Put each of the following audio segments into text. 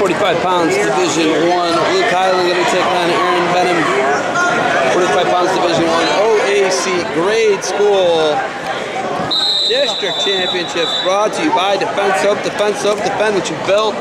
45 pounds, Division 1. Luke Heiland going to take on Aaron Benham. 45 pounds, Division 1. OAC Grade School District Championship brought to you by Defense Up, Defense Up, Defend What You Built.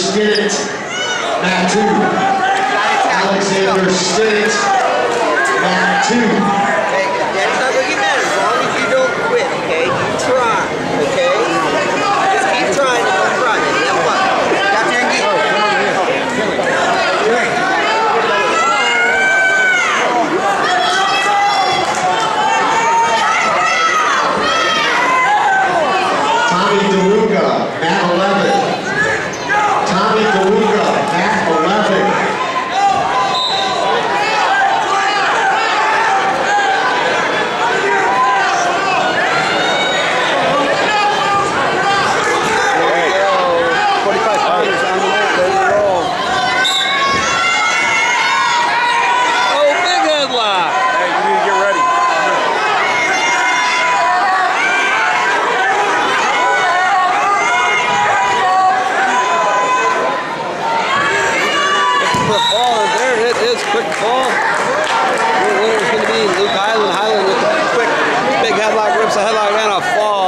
Stinnett, mat 2. Alexander Stinnett, mat 2. That's not matter as long as you don't quit, okay? Try, okay? Just keep trying and keep Tommy DeLuca, mat 11. Going to be Luke Heiland. Heiland with a quick big headlock, rips a headlock and a fall.